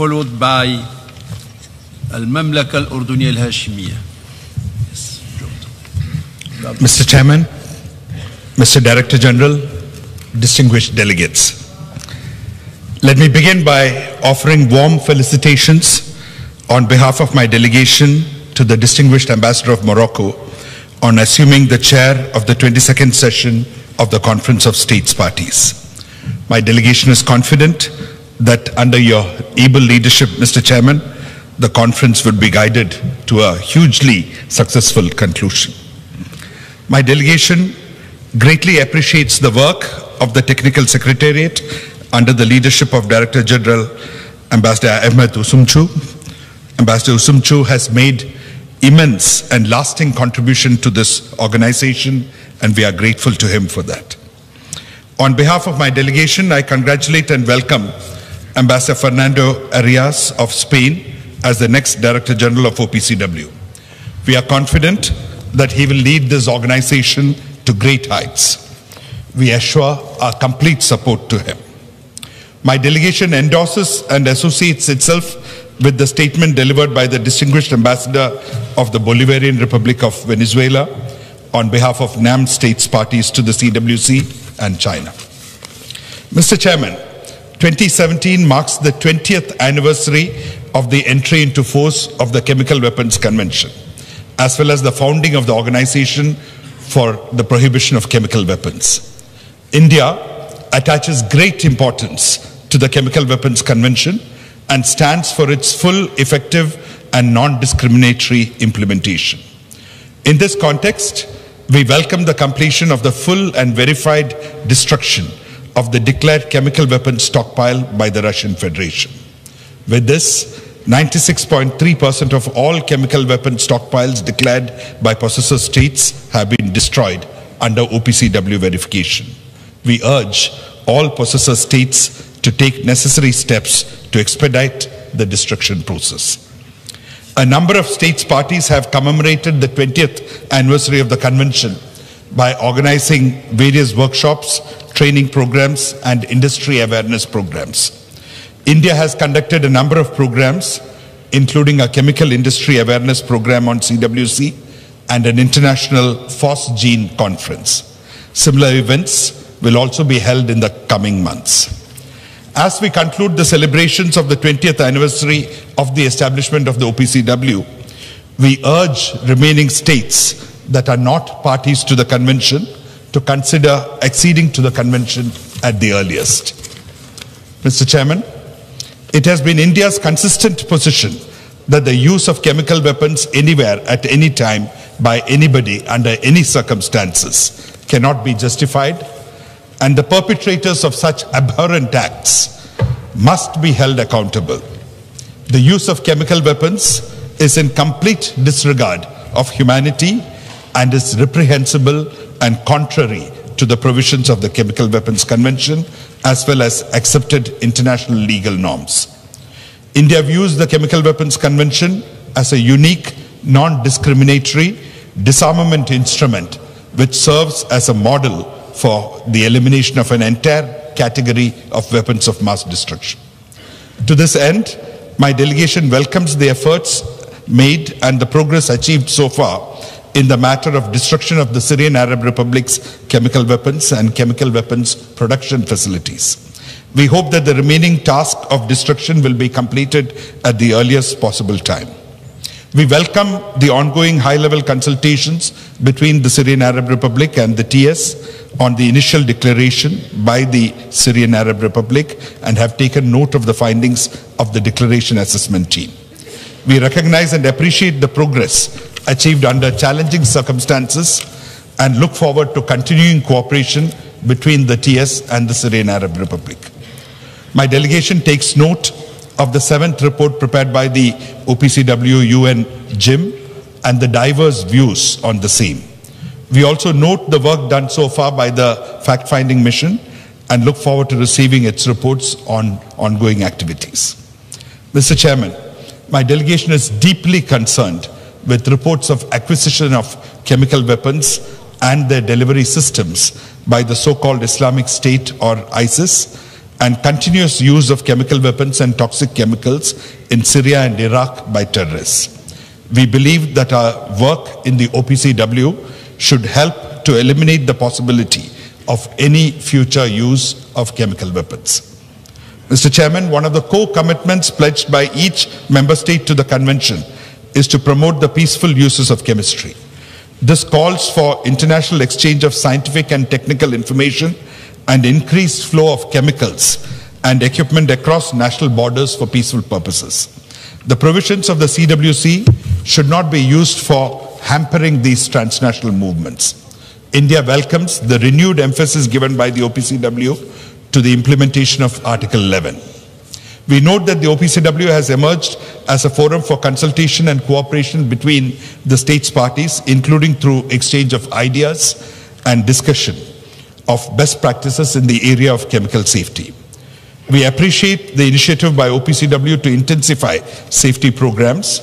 followed by Al-Mamlaka Al-Urduniya Al-Hashimiya. Yes, Mr. Chairman, Mr. Director General, distinguished delegates. Let me begin by offering warm felicitations on behalf of my delegation to the distinguished ambassador of Morocco on assuming the chair of the 22nd session of the Conference of States Parties. My delegation is confident that under your able leadership, Mr. Chairman, the conference would be guided to a hugely successful conclusion. My delegation greatly appreciates the work of the Technical Secretariat under the leadership of Director General Ambassador Ahmet Üzümcü. Ambassador Üzümcü has made immense and lasting contribution to this organization and we are grateful to him for that. On behalf of my delegation, I congratulate and welcome Ambassador Fernando Arias of Spain as the next Director General of OPCW. We are confident that he will lead this organization to great heights. We assure our complete support to him. My delegation endorses and associates itself with the statement delivered by the distinguished ambassador of the Bolivarian Republic of Venezuela on behalf of NAM states parties to the CWC and China. Mr. Chairman, 2017 marks the 20th anniversary of the entry into force of the Chemical Weapons Convention, as well as the founding of the Organization for the Prohibition of Chemical Weapons. India attaches great importance to the Chemical Weapons Convention and stands for its full, effective, and non-discriminatory implementation. In this context, we welcome the completion of the full and verified destruction of the declared chemical weapons stockpile by the Russian Federation. With this, 96.3% of all chemical weapon stockpiles declared by possessor states have been destroyed under OPCW verification. We urge all possessor states to take necessary steps to expedite the destruction process. A number of states parties have commemorated the 20th anniversary of the convention by organizing various workshops, training programs, and industry awareness programs. India has conducted a number of programs, including a chemical industry awareness program on CWC and an international PhosGene conference. Similar events will also be held in the coming months. As we conclude the celebrations of the 20th anniversary of the establishment of the OPCW, we urge remaining states that are not parties to the convention to consider acceding to the convention at the earliest. Mr. Chairman, it has been India's consistent position that the use of chemical weapons anywhere at any time by anybody under any circumstances cannot be justified and the perpetrators of such abhorrent acts must be held accountable. The use of chemical weapons is in complete disregard of humanity and is reprehensible and contrary to the provisions of the Chemical Weapons Convention as well as accepted international legal norms. India views the Chemical Weapons Convention as a unique, non-discriminatory disarmament instrument which serves as a model for the elimination of an entire category of weapons of mass destruction. To this end, my delegation welcomes the efforts made and the progress achieved so far in the matter of destruction of the Syrian Arab Republic's chemical weapons and chemical weapons production facilities. We hope that the remaining task of destruction will be completed at the earliest possible time. We welcome the ongoing high-level consultations between the Syrian Arab Republic and the TS on the initial declaration by the Syrian Arab Republic and have taken note of the findings of the declaration assessment team. We recognize and appreciate the progress achieved under challenging circumstances and look forward to continuing cooperation between the TS and the Syrian Arab Republic. My delegation takes note of the seventh report prepared by the OPCW UN JIM and the diverse views on the same. We also note the work done so far by the fact-finding mission and look forward to receiving its reports on ongoing activities. Mr. Chairman, my delegation is deeply concerned with reports of acquisition of chemical weapons and their delivery systems by the so-called Islamic State or ISIS and continuous use of chemical weapons and toxic chemicals in Syria and Iraq by terrorists. We believe that our work in the OPCW should help to eliminate the possibility of any future use of chemical weapons. Mr. Chairman, one of the core commitments pledged by each member state to the convention is to promote the peaceful uses of chemistry. This calls for international exchange of scientific and technical information and increased flow of chemicals and equipment across national borders for peaceful purposes. The provisions of the CWC should not be used for hampering these transnational movements. India welcomes the renewed emphasis given by the OPCW to the implementation of Article 11. We note that the OPCW has emerged as a forum for consultation and cooperation between the states parties, including through exchange of ideas and discussion of best practices in the area of chemical safety. We appreciate the initiative by OPCW to intensify safety programs.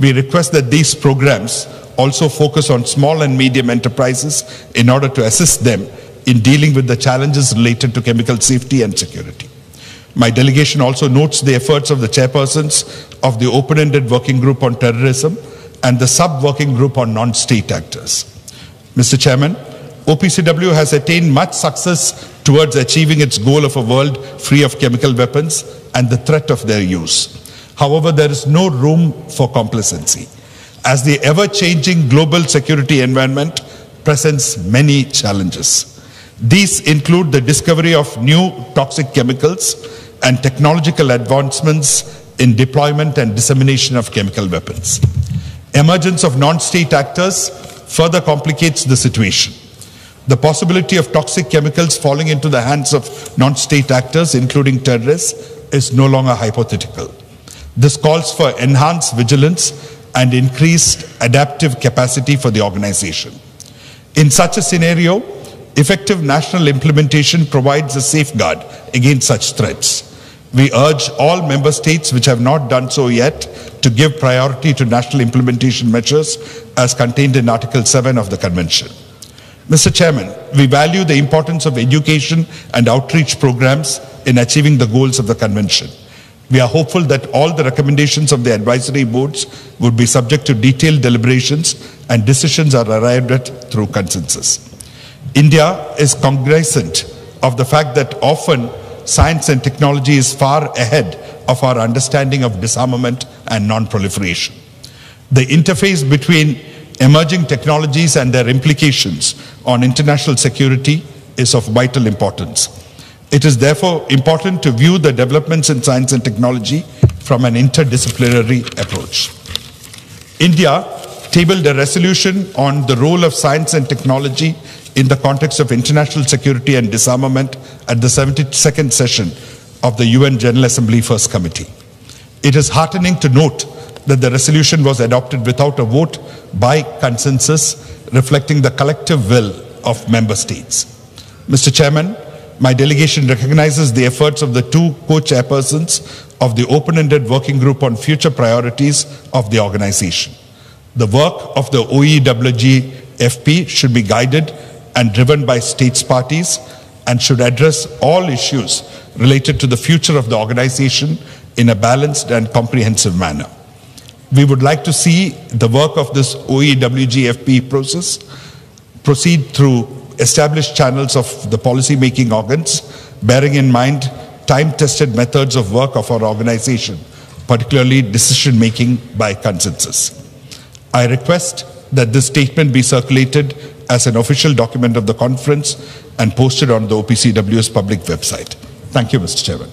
We request that these programs also focus on small and medium enterprises in order to assist them in dealing with the challenges related to chemical safety and security. My delegation also notes the efforts of the chairpersons of the open-ended working group on terrorism and the sub-working group on non-state actors. Mr. Chairman, OPCW has attained much success towards achieving its goal of a world free of chemical weapons and the threat of their use. However, there is no room for complacency as the ever-changing global security environment presents many challenges. These include the discovery of new toxic chemicals and technological advancements in deployment and dissemination of chemical weapons. Emergence of non-state actors further complicates the situation. The possibility of toxic chemicals falling into the hands of non-state actors, including terrorists, is no longer hypothetical. This calls for enhanced vigilance and increased adaptive capacity for the organization. In such a scenario, effective national implementation provides a safeguard against such threats. We urge all member states which have not done so yet to give priority to national implementation measures as contained in Article 7 of the Convention. Mr. Chairman, we value the importance of education and outreach programs in achieving the goals of the Convention. We are hopeful that all the recommendations of the advisory boards would be subject to detailed deliberations and decisions are arrived at through consensus. India is cognizant of the fact that often science and technology is far ahead of our understanding of disarmament and non-proliferation. The interface between emerging technologies and their implications on international security is of vital importance. It is therefore important to view the developments in science and technology from an interdisciplinary approach. India tabled a resolution on the role of science and technology in the context of international security and disarmament at the 72nd session of the UN General Assembly First Committee. It is heartening to note that the resolution was adopted without a vote by consensus, reflecting the collective will of member states. Mr. Chairman, my delegation recognizes the efforts of the two co-chairpersons of the open-ended working group on future priorities of the organization. The work of the OEWGFP should be guided and driven by states parties and should address all issues related to the future of the organization in a balanced and comprehensive manner. We would like to see the work of this OEWG-FP process proceed through established channels of the policy-making organs, bearing in mind time-tested methods of work of our organization, particularly decision-making by consensus. I request that this statement be circulated as an official document of the conference and posted on the OPCW's public website. Thank you, Mr. Chairman.